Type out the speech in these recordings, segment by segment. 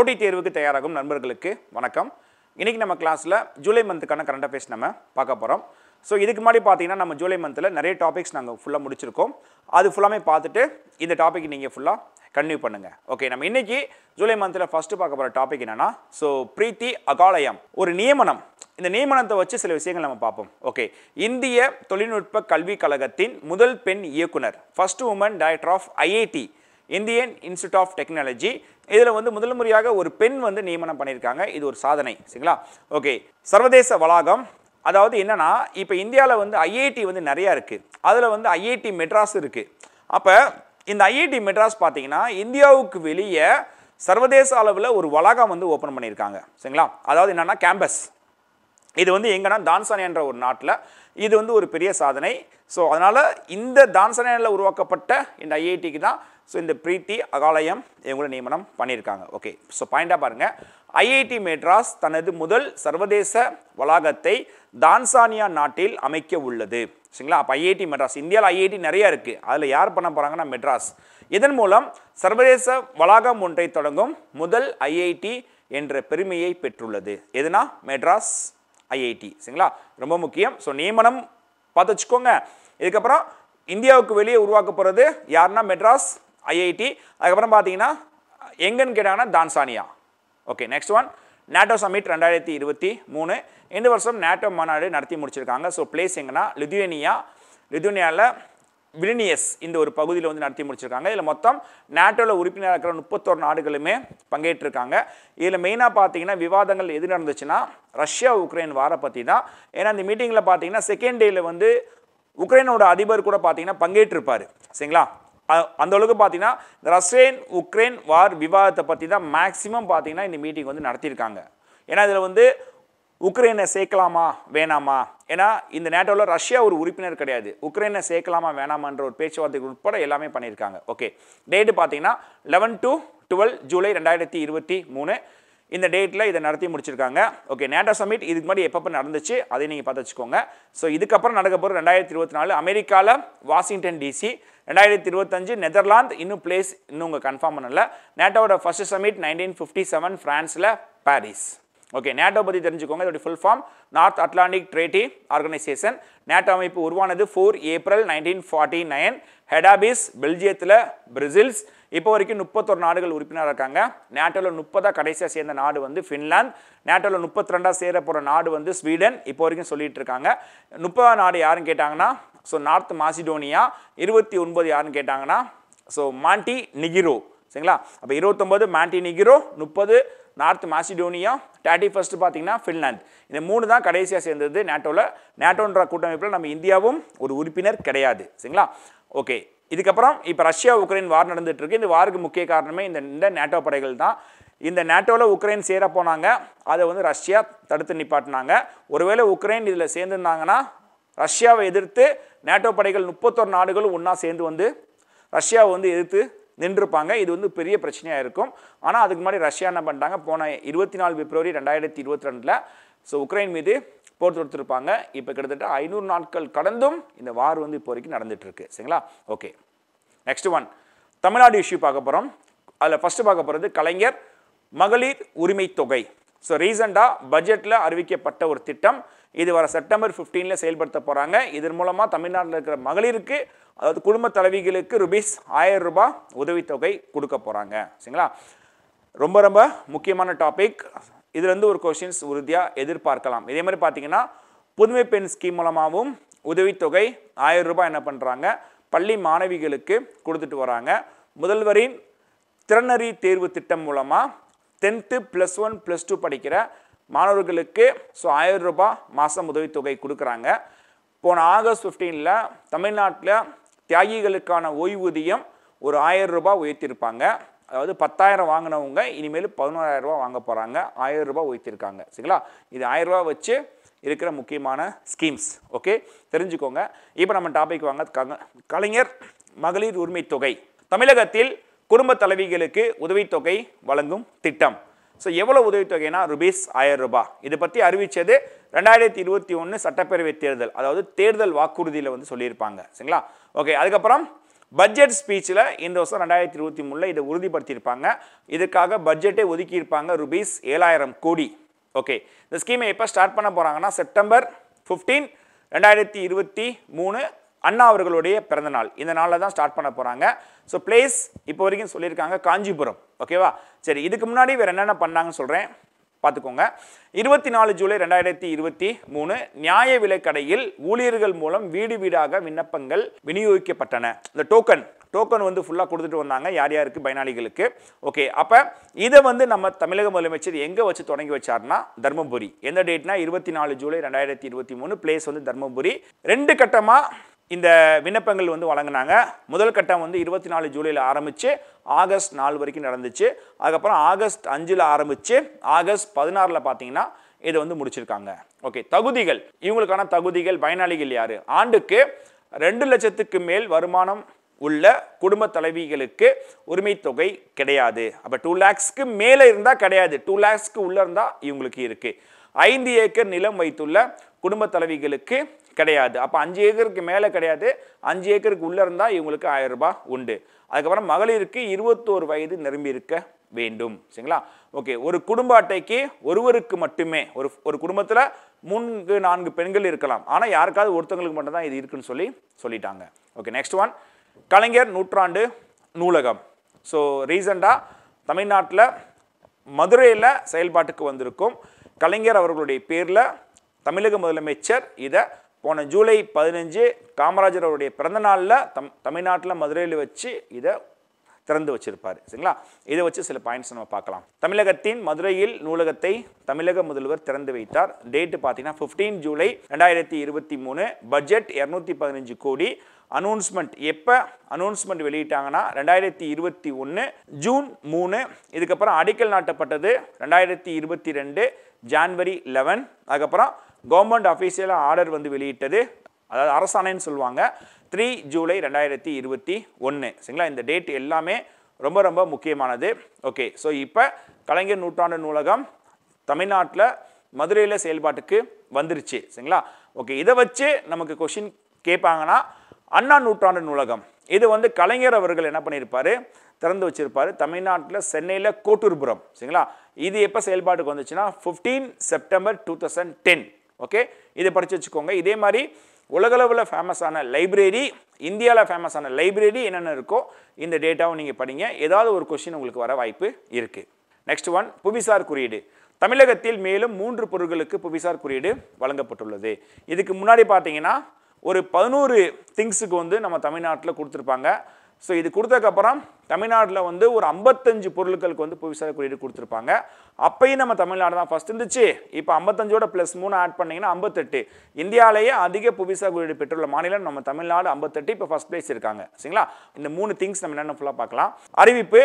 போட்டித் தேர்வுக்கு தயாராகும் நண்பர்களுக்கு வணக்கம். இன்றைக்கி நம்ம கிளாஸில் ஜூலை மந்த்துக்கான கரண்ட் அஃபேர்ஸ் நம்ம பார்க்க போகிறோம் ஸோ இதுக்கு முன்னாடி பார்த்தீங்கன்னா நம்ம ஜூலை மந்தில் நிறைய டாபிக்ஸ் நாங்கள் ஃபுல்லாக முடிச்சிருக்கோம். அது ஃபுல்லாமே பார்த்துட்டு இந்த டாபிக் நீங்கள் ஃபுல்லாக கன்டினியூ பண்ணுங்கள் ஓகே நம்ம இன்றைக்கி ஜூலை மந்தில் ஃபஸ்ட்டு பார்க்க போகிற டாபிக் என்னென்னா ஸோ பிரீத்தி அகாலயம். ஒரு நியமனம். இந்த நியமனத்தை வச்சு சில விஷயங்கள் நம்ம பார்ப்போம். ஓகே இந்திய தொழில்நுட்ப கல்விக் கழகத்தின் முதல் பெண் இயக்குனர். First woman director of IIT Indian institute of technology இதில் வந்து முதல் முறையாக ஒரு பெண் வந்து நியமனம் பண்ணியிருக்காங்க. இது ஒரு சாதனை சரிங்களா? ஓகே. சர்வதேச வளாகம். அதாவது என்னென்னா இப்போ இந்தியாவில் வந்து ஐஐடி வந்து நிறையா இருக்குது அதில் வந்து ஐஐடி மெட்ராஸ் இருக்குது அப்போ இந்த ஐஐடி மெட்ராஸ் பார்த்தீங்கன்னா இந்தியாவுக்கு வெளியே சர்வதேச அளவில் ஒரு வளாகம் வந்து ஓப்பன் பண்ணியிருக்காங்க சரிங்களா? அதாவது என்னென்னா கேம்பஸ். இது வந்து எங்கன்னா தான்சானியான்ற ஒரு நாட்டில் இது வந்து ஒரு பெரிய சாதனை. ஸோ அதனால் இந்த தான்சானியாவில் உருவாக்கப்பட்ட இந்த ஐஐடிக்கு தான் ஸோ இந்த பிரீத்தி அகாலயம் இவங்கள நியமனம் பண்ணியிருக்காங்க. ஓகே ஸோ பாயிண்டாக பாருங்கள் ஐஐடி மெட்ராஸ் தனது முதல் சர்வதேச வளாகத்தை தான்சானியா நாட்டில் அமைக்க உள்ளது. சரிங்களா? அப்போ ஐஐடி மெட்ராஸ். இந்தியாவில் ஐஐடி நிறையா இருக்குது அதில் யார் பண்ண போகிறாங்கன்னா மெட்ராஸ். இதன் மூலம் சர்வதேச வளாகம் ஒன்றை தொடங்கும் முதல் ஐஐடி என்ற பெருமையை பெற்றுள்ளது. எதுனா? மெட்ராஸ் ஐஐடி சரிங்களா? ரொம்ப முக்கியம். ஸோ நியமனம் பார்த்து வச்சுக்கோங்க. இதுக்கப்புறம் இந்தியாவுக்கு வெளியே உருவாக்க போகிறது யாருன்னா மெட்ராஸ் ஐஐடி அதுக்கப்புறம் பார்த்தீங்கன்னா எங்கன்னு கேட்டாங்கன்னா Tanzania. Okay next one NATO summit ரெண்டாயிரத்தி இருபத்தி மூணு. இந்த வருஷம் நேட்டோ மாநாடு நடத்தி முடிச்சிருக்காங்க. ஸோ பிளேஸ் எங்கன்னா லிதுவேனியா லிதுவேனியாவில் விலினியஸ் இந்த ஒரு பகுதியில் வந்து நடத்தி முடிச்சிருக்காங்க. இதில் மொத்தம் நேட்டோவில் உறுப்பினராக இருக்கிற முப்பத்தோரு நாடுகளுமே பங்கேற்றிருக்காங்க. இதில் மெயினாக பார்த்தீங்கன்னா விவாதங்கள் எது நடந்துச்சுன்னா ரஷ்யா உக்ரைன் வார பற்றி தான். ஏன்னா இந்த மீட்டிங்கில் பார்த்தீங்கன்னா செகண்ட் டேயில் வந்து உக்ரைனோட அதிபர் கூட பார்த்தீங்கன்னா பங்கேற்றிருப்பார். சரிங்களா? அந்த அளவுக்கு பார்த்தீங்கன்னா ரஷ்யன் உக்ரைன் வார் விவாதத்தை பற்றி தான் மேக்ஸிமம் பார்த்தீங்கன்னா இந்த மீட்டிங் வந்து நடத்தியிருக்காங்க. ஏன்னா இதில் வந்து உக்ரைனை சேர்க்கலாமா வேணாமா? ஏன்னா இந்த நேட்டோவில் ரஷ்யா ஒரு உறுப்பினர் கிடையாது. உக்ரைனை சேர்க்கலாமா வேணாமான்ற ஒரு பேச்சுவார்த்தைக்கு உட்பட எல்லாமே பண்ணியிருக்காங்க. ஓகே டேட்டு பார்த்தீங்கன்னா லெவன் டு டுவெல் ஜூலை ரெண்டாயிரத்தி இருபத்தி மூணு. இந்த டேட்டில் இதை நடத்தி முடிச்சிருக்காங்க. ஓகே நேட்டோ சமிட் இதுக்கு முன்னாடி எப்பப்போ நடந்துச்சு அதை நீங்கள் பார்த்து வச்சுக்கோங்க. ஸோ இதுக்கப்புறம் நடக்க போகிற ரெண்டாயிரத்தி இருபத்தி நாலு அமெரிக்காவில் வாஷிங்டன் டிசி ரெண்டாயிரத்தி இருபத்தஞ்சு நெதர்லாந்து இன்னும் பிளேஸ் இன்னும் உங்கள் கன்ஃபார்ம் பண்ணல. நேட்டோட first summit nineteen fifty seven ஃப்ரான்ஸில் பாரிஸ். ஓகே நேட்டோ பற்றி தெரிஞ்சுக்கோங்க. இதோட full form North Atlantic treaty organisation NATO அமைப்பு உருவானது four April nineteen forty nine head office பெல்ஜியத்தில் Brussels. இப்போ வரைக்கும் முப்பத்தொரு நாடுகள் உறுப்பினராக இருக்காங்க. நேட்டோவில் முப்பதாக கடைசியாக சேர்ந்த நாடு வந்து ஃபின்லாந்து. நேட்டோவில் முப்பத்தி ரெண்டாக சேர போகிற நாடு வந்து ஸ்வீடன். இப்போ வரைக்கும் சொல்லிட்டு இருக்காங்க. முப்பதாம் நாடு யாருன்னு கேட்டாங்கன்னா ஸோ நார்த் மாசிடோனியா இருபத்தி ஒன்பது யாருன்னு கேட்டாங்கன்னா ஸோ மாண்டி நிகிரோ சரிங்களா? அப்போ இருபத்தொம்பது மாண்டி நிகிரோ முப்பது நார்த் மாசிடோனியா தேர்ட்டி ஃபர்ஸ்ட் பார்த்தீங்கன்னா ஃபின்லாந்து இந்த மூணு தான் கடைசியாக சேர்ந்தது நேட்டோவில் நேட்டோன்ற கூட்டமைப்பில் நம்ம இந்தியாவும் ஒரு உறுப்பினர் கிடையாது. சரிங்களா? ஓகே இதுக்கப்புறம் இப்போ ரஷ்யா உக்ரைன் வார் நடந்துட்டு இருக்கு. இந்த வாருக்கு முக்கிய காரணமே இந்த இந்த நேட்டோ படைகள் தான். இந்த நேட்டோவில் உக்ரைன் சேர போனாங்க. அதை வந்து ரஷ்யா தடுத்து நிப்பாட்டினாங்க. ஒருவேளை உக்ரைன் இதில் சேர்ந்துருந்தாங்கன்னா ரஷ்யாவை எதிர்த்து நேட்டோ படைகள் முப்பத்தொரு நாடுகளும் ஒன்றா சேர்ந்து வந்து ரஷ்யாவை வந்து எதிர்த்து நின்றுப்பாங்க இது வந்து பெரிய பிரச்சனையாக இருக்கும். ஆனால் அதுக்கு முன்னாடி ரஷ்யா என்ன பண்ணிட்டாங்க? போன இருபத்தி நாலு பிப்ரவரி ரெண்டாயிரத்தி இருபத்தி ரெண்டில் ஸோ உக்ரைன் மீது போர் தொடுத்திருப்பாங்க. இப்போ கிட்டத்தட்ட ஐநூறு நாட்கள் கடந்தும் இந்த வார் வந்து இப்போ வரைக்கும் நடந்துகிட்ருக்கு சரிங்களா? Okay next one Tamil Nadu issue பார்க்க போகிறோம் அதில் ஃபஸ்ட்டு பார்க்க போகிறது கலைஞர் மகளிர் உரிமை தொகை. ஸோ ரீசெண்டாக பட்ஜெட்டில் அறிவிக்கப்பட்ட ஒரு திட்டம். இது வர செப்டம்பர் 15ல செயல்படுத்த போகிறாங்க இதன் மூலமாக தமிழ்நாட்டில் இருக்கிற மகளிருக்கு அதாவது குடும்ப தலைவிகளுக்கு ருபீஸ் ஆயிரம் ரூபாய் உதவித்தொகை கொடுக்க போகிறாங்க சரிங்களா? ரொம்ப ரொம்ப முக்கியமான டாபிக் இதுலேருந்து ஒரு கொஷின்ஸ் உறுதியாக எதிர்பார்க்கலாம். இதே மாதிரி பார்த்தீங்கன்னா புதுமை பெண் ஸ்கீம் மூலமாகவும் உதவித்தொகை ஆயிரம் ரூபாய் என்ன பண்ணுறாங்க பள்ளி மாணவிகளுக்கு கொடுத்துட்டு வராங்க. முதல்வரின் திறனறி தேர்வு திட்டம் மூலமாக tenth plus one plus two படிக்கிற மாணவர்களுக்கு ஸோ ஆயிரம் ரூபாய் மாதம் உதவித்தொகை கொடுக்குறாங்க. போன ஆகஸ்ட் 15ல தமிழ்நாட்டில் தியாகிகளுக்கான ஓய்வூதியம் ஒரு ஆயிரம் ரூபாய் உயர்த்தியிருப்பாங்க. அதாவது பத்தாயிரம் வாங்கினவங்க இனிமேல் பதினோராயிரம் ரூபாய் வாங்க போகிறாங்க ஆயிரம் ரூபாய் உயர்த்திருக்காங்க சரிங்களா? இது ஆயிரம் ரூபாய் வச்சு இருக்கிற முக்கியமான ஸ்கீம்ஸ் ஓகே தெரிஞ்சுக்கோங்க. இப்போ நம்ம டாபிக் வாங்க கலைஞர் மகளிர் உரிமை தொகை. தமிழகத்தில் குடும்ப தலைவிகளுக்கு உதவித்தொகை வழங்கும் திட்டம். ஸோ எவ்வளோ உதவித்தொகைனா ருபீஸ் ஆயிரம் ரூபாய். இதை பற்றி அறிவித்தது ரெண்டாயிரத்தி இருபத்தி ஒன்று சட்டப்பேரவை தேர்தல். அதாவது தேர்தல் வாக்குறுதியில் வந்து சொல்லியிருப்பாங்க. சரிங்களா? ஓகே அதுக்கப்புறம் பட்ஜெட் ஸ்பீச்சில் இந்த வருஷம் ரெண்டாயிரத்தி இருபத்தி மூணில் இதை உறுதிப்படுத்தியிருப்பாங்க. இதுக்காக பட்ஜெட்டை ஒதுக்கியிருப்பாங்க ருபீஸ் ஏழாயிரம் கோடி. ஓகே இந்த ஸ்கீமை எப்போ ஸ்டார்ட் பண்ண போகிறாங்கன்னா செப்டம்பர் ஃபிஃப்டீன் ரெண்டாயிரத்தி இருபத்தி மூணு அண்ணா அவர்களுடைய பிறந்தநாள். இந்த நாளில் தான் ஸ்டார்ட் பண்ண போகிறாங்க ஸோ பிளேஸ் இப்போ வரைக்கும் சொல்லியிருக்காங்க காஞ்சிபுரம். ஓகேவா சரி இதுக்கு முன்னாடி வேறு என்னென்ன பண்ணாங்கன்னு சொல்கிறேன் பார்த்துக்கோங்க. இருபத்தி நாலு ஜூலை ரெண்டாயிரத்தி இருபத்தி மூணு நியாய விலைக்கடையில் ஊழியர்கள் மூலம் வீடு வீடாக விண்ணப்பங்கள் விநியோகிக்கப்பட்டன. இந்த டோக்கன் டோக்கன் வந்து ஃபுல்லாக கொடுத்துட்டு வந்தாங்க. யார் யாருக்கு? பயனாளிகளுக்கு. ஓகே அப்போ இதை வந்து நம்ம தமிழக முதலமைச்சர் எங்கே வச்சு தொடங்கி வச்சார்னா தர்மபுரி. எந்த டேட்னா இருபத்தி நாலு ஜூலை ரெண்டாயிரத்தி இருபத்தி மூணு பிளேஸ் வந்து தர்மபுரி. ரெண்டு கட்டமாக இந்த விண்ணப்பங்கள் வந்து வழங்கினாங்க. முதல் கட்டம் வந்து இருபத்தி நாலு ஜூலையில் ஆரம்பித்து ஆகஸ்ட் நாலு வரைக்கும் நடந்துச்சு. அதுக்கப்புறம் ஆகஸ்ட் அஞ்சில் ஆரம்பித்து ஆகஸ்ட் பதினாறில் பார்த்தீங்கன்னா இதை வந்து முடிச்சிருக்காங்க. ஓகே தகுதிகள். இவங்களுக்கான தகுதிகள் பயனாளிகள் யார்? ஆண்டுக்கு ரெண்டு லட்சத்துக்கு மேல் வருமானம் உள்ள குடும்ப தலைவிகளுக்கு உரிமை தொகை கிடையாது. அப்போ டூ லேக்ஸ்க்கு மேலே இருந்தால் கிடையாது. டூ லேக்ஸ்க்கு உள்ளே இருந்தால் இவங்களுக்கு இருக்குது ஐந்து ஏக்கர் நிலம் வைத்துள்ள குடும்ப தலைவிகளுக்கு கிடையாது. அப்போ அஞ்சு ஏக்கருக்கு மேலே கிடையாது. அஞ்சு ஏக்கருக்கு உள்ளே இருந்தால் இவங்களுக்கு ஆயிரம் ரூபாய் உண்டு. அதுக்கப்புறம் மகளிருக்கு இருபத்தோரு வயது நிரம்பி இருக்க வேண்டும். சரிங்களா? ஓகே. ஒரு குடும்ப அட்டைக்கு ஒருவருக்கு மட்டுமே ஒரு ஒரு குடும்பத்தில் மூன்று நான்கு பெண்கள் இருக்கலாம். ஆனால் யாருக்காவது ஒருத்தவங்களுக்கு மட்டும்தான் இது இருக்குன்னு சொல்லி சொல்லிட்டாங்க. ஓகே. நெக்ஸ்ட் ஒன் கலைஞர் நூற்றாண்டு நூலகம். ஸோ ரீசண்டாக தமிழ்நாட்டில் மதுரையில் செயல்பாட்டுக்கு வந்திருக்கும் கலைஞர் அவர்களுடைய பேரில் தமிழக முதலமைச்சர் இதை போன ஜூலை பதினஞ்சு காமராஜர் அவருடைய பிறந்த நாளில் தம் தமிழ்நாட்டில் மதுரையில் வச்சு இதை திறந்து வச்சிருப்பார். சரிங்களா? இதை வச்சு சில பாயிண்ட்ஸ் நம்ம பார்க்கலாம். தமிழகத்தின் மதுரையில் நூலகத்தை தமிழக முதல்வர் திறந்து வைத்தார். டேட்டு பார்த்தீங்கன்னா ஃபிஃப்டீன் ஜூலை ரெண்டாயிரத்தி இருபத்தி மூணு. பட்ஜெட் இரநூத்தி பதினஞ்சு கோடி. அனௌன்ஸ்மெண்ட் எப்போ அனௌன்ஸ்மெண்ட் வெளியிட்டாங்கன்னா ரெண்டாயிரத்தி இருபத்தி ஒன்று ஜூன் மூணு. இதுக்கப்புறம் அடிக்கல் நாட்டப்பட்டது ரெண்டாயிரத்தி இருபத்தி ரெண்டு ஜான்வரி லெவன் அதுக்கப்புறம் கவர்மெண்ட் அஃபீஷியலாக ஆர்டர் வந்து வெளியிட்டது. அதாவது அரசாணைன்னு சொல்லுவாங்க. த்ரீ ஜூலை ரெண்டாயிரத்தி இருபத்தி ஒன்று சரிங்களா? இந்த டேட் எல்லாமே ரொம்ப ரொம்ப முக்கியமானது. ஓகே ஸோ இப்போ கலைஞர் நூற்றாண்டு நூலகம் தமிழ்நாட்டில் மதுரையில் செயல்பாட்டுக்கு வந்துருச்சு. சரிங்களா? ஓகே இதை வச்சு நமக்கு கொஷின் கேட்பாங்கன்னா அண்ணா நூற்றாண்டு நூலகம். இது வந்து கலைஞர் அவர்கள் என்ன பண்ணியிருப்பார் திறந்து வச்சிருப்பார். தமிழ்நாட்டில் சென்னையில் கோட்டூர்புரம். சரிங்களா? இது எப்போ செயல்பாட்டுக்கு வந்துச்சுன்னா fifteen September two thousand ten okay இதை படித்து வச்சுக்கோங்க. இதே மாதிரி உலகளவில் ஃபேமஸான லைப்ரரி இந்தியாவில் ஃபேமஸான லைப்ரரி என்னென்ன இருக்கோ இந்த டேட்டாவும் நீங்கள் படிங்க. ஏதாவது ஒரு கொஷின் உங்களுக்கு வர வாய்ப்பு இருக்குது நெக்ஸ்ட் ஒன் புவிசார் குறியீடு. தமிழகத்தில் மேலும் மூன்று பொருட்களுக்கு புவிசார் குறியீடு வழங்கப்பட்டுள்ளது. இதுக்கு முன்னாடி பார்த்தீங்கன்னா ஒரு பதினோரு திங்ஸுக்கு வந்து நம்ம தமிழ்நாட்டில் கொடுத்துருப்பாங்க. ஸோ இது கொடுத்ததுக்கப்புறம் தமிழ்நாட்டில் வந்து ஒரு ஐம்பத்தஞ்சு பொருட்களுக்கு வந்து புவிசார் குறியீடு கொடுத்துருப்பாங்க. அப்பயும் நம்ம தமிழ்நாடு தான் ஃபஸ்ட் இருந்துச்சு. இப்போ ஐம்பத்தஞ்சோட ப்ளஸ் மூணு ஆட் பண்ணிங்கன்னா ஐம்பத்தெட்டு. இந்தியாவிலேயே அதிக புவிசார் குறியீடு பெற்றுள்ள மாநிலம் நம்ம தமிழ்நாடு ஐம்பத்தெட்டு. இப்போ ஃபஸ்ட் பிளேஸ் இருக்காங்க. சரிங்களா? இந்த மூணு திங்ஸ் நம்ம என்னென்ன ஃபுல்லாக பார்க்கலாம். அறிவிப்பு